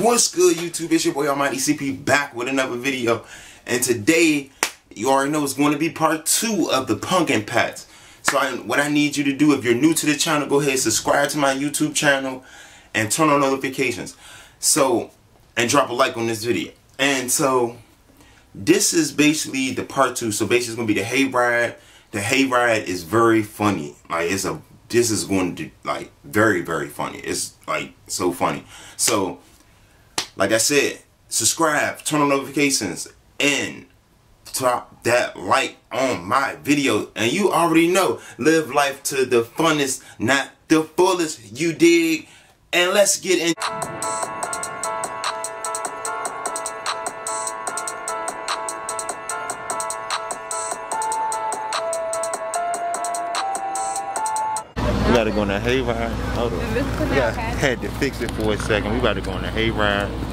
What's good YouTube? It's your boy Almighty CP back with another video. And today, you already know it's going to be part two of the pumpkin patch. So I, what I need you to do, if you're new to the channel, go ahead and subscribe to my YouTube channel and turn on notifications. So, and drop a like on this video. And so, this is basically the part two. So basically it's going to be the hayride. The hayride is very funny. Like it's a, this is going to like very, very funny. It's like so funny. So, like I said, subscribe, turn on notifications, and drop that like on my video. And you already know, live life to the funnest, not the fullest. You dig? And let's get in. We gotta go on a hayride. Hold on. We got, had to fix it for a second. We about to go on a hayride.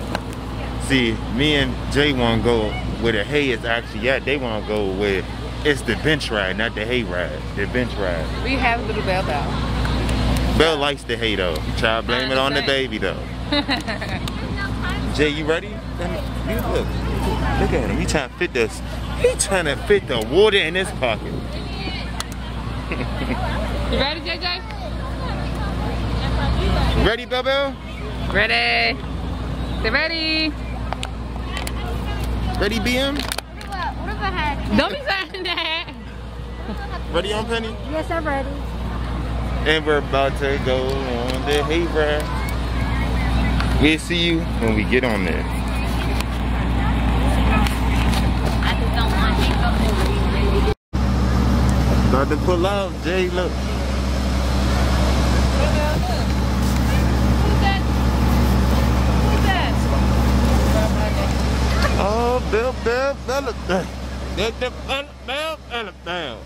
See, me and Jay want to go where the hay is actually at. They want to go where it's the bench ride, not the hay ride. The bench ride. We have a little Bell Bell. Belle likes the hay though. Try to blame it on the baby though. Jay, you ready? You look, look at him. He trying to fit this. He trying to fit the water in his pocket. You ready, JJ? Ready, Belle Belle? Ready. Stay ready. Ready, BM? What if I had? Don't be saying that. Ready on Penny? Yes, I'm ready. And we're about to go on the hayride. We'll see you when we get on there. I just don't want to go About to pull out, Jay, look. Oh, Bill, Bill, Bill.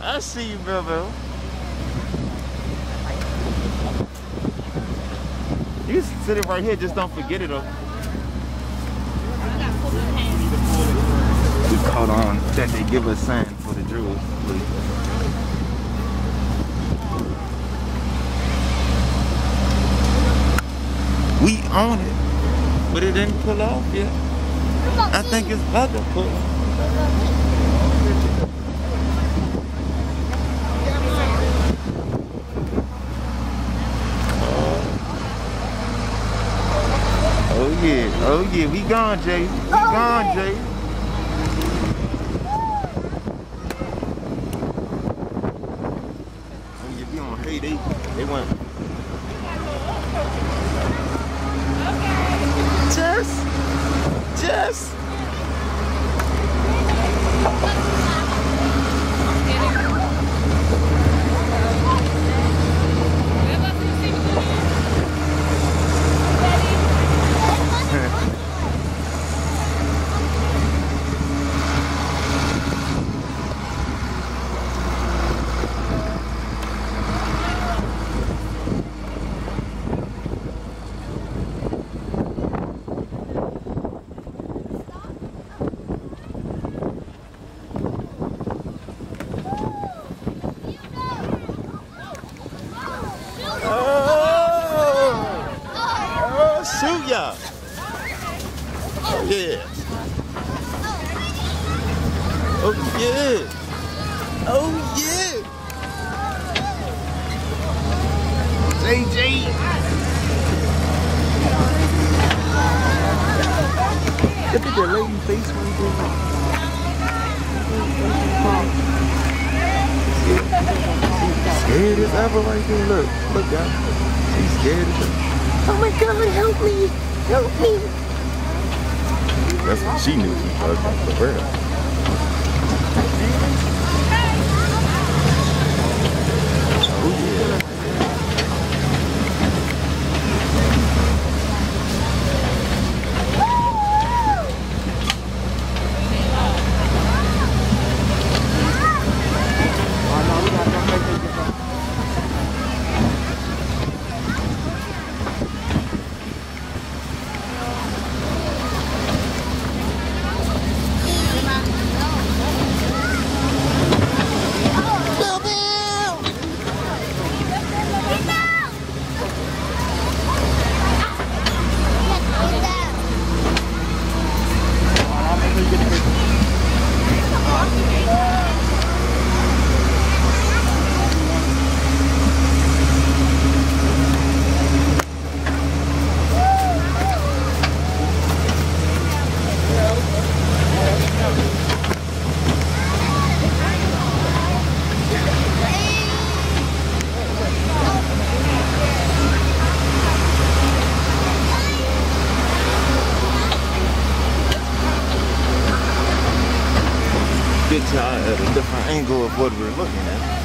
I see you, Bill, Bill. You can sit it right here, just don't forget it, though. We caught on that they give us sign for the jewels, please. We on it, but it didn't pull off yet. I think it's about to pull off. Oh yeah, oh yeah, we gone, Jay. We oh, gone, Jay. Oh yeah, we on hey they they went. Jess, Jess. Oh, oh, shoot ya! Oh yeah! Oh yeah! Oh yeah! JJ! Look at that lady face when you go Scared as ever right there. Look, look out. She's scared as ever. Oh my God! Help me! Help me! That's what she knew she was for real. Angle of what we're looking at.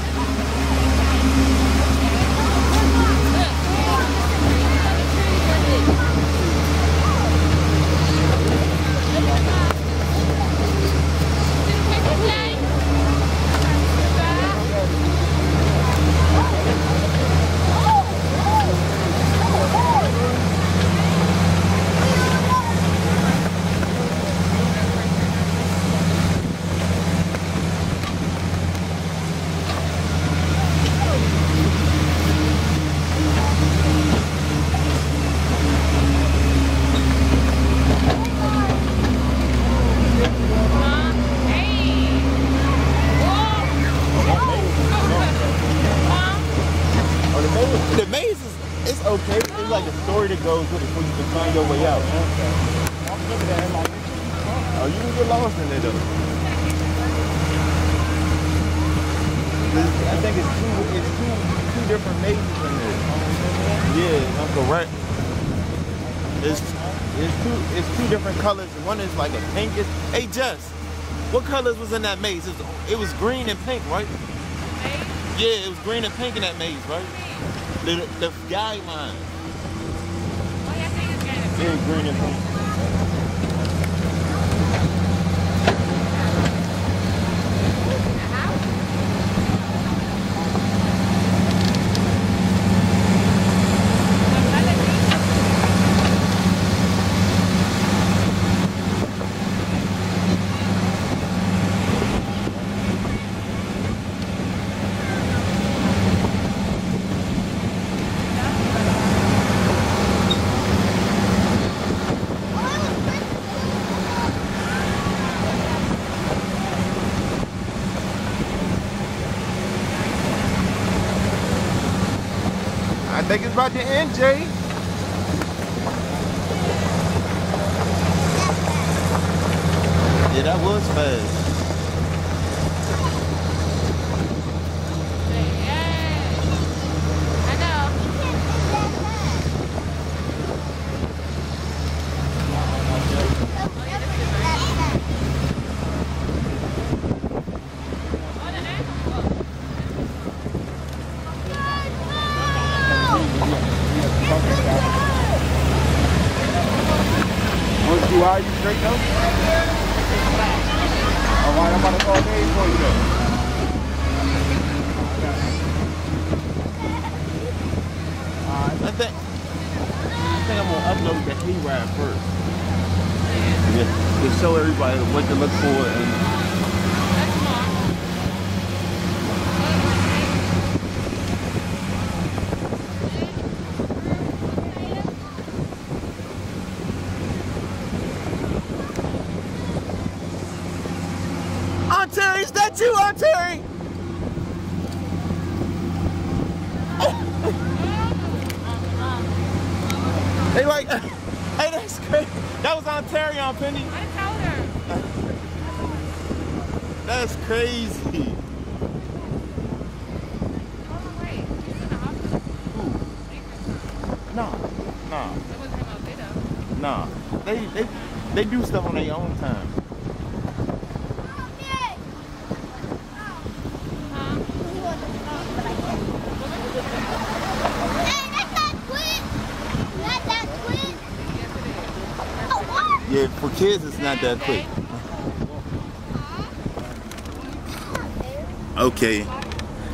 Oh, the maze, the maze is it's okay. It's like a story that goes with it before you can find your way out. Oh, you can get lost in there though. I think it's two it's two two different mazes in there. Yeah, I'm correct. It's it's two it's two different colors. One is like a pinkish. Hey Jess, what colors was in that maze? It was, it was green and pink, right? Yeah, it was green and pink in that maze, right? The the guideline. Yeah, green and pink. Think it's about to end, Jay. Yeah, that was fast. Straight though? All right, I'm about to call for you though. I think I think I'm gonna upload the hayride first. Yeah, to show everybody what to look for and Terry, is that you, Aunt Terry? They like, hey, that's crazy. That was Aunt Terry on Penny. That's crazy. Nah, nah, nah. They they they do stuff on their own time. Yeah, for kids it's not that quick. Okay,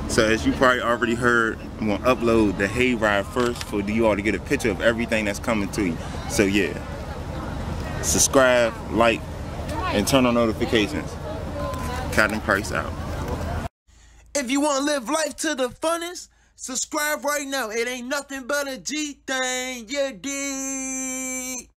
so as you probably already heard, I'm gonna upload the hayride first for you all to get a picture of everything that's coming to you. So yeah, subscribe, like, and turn on notifications. Captain Price out. If you want to live life to the funnest, subscribe right now. It ain't nothing but a G thing. You dig?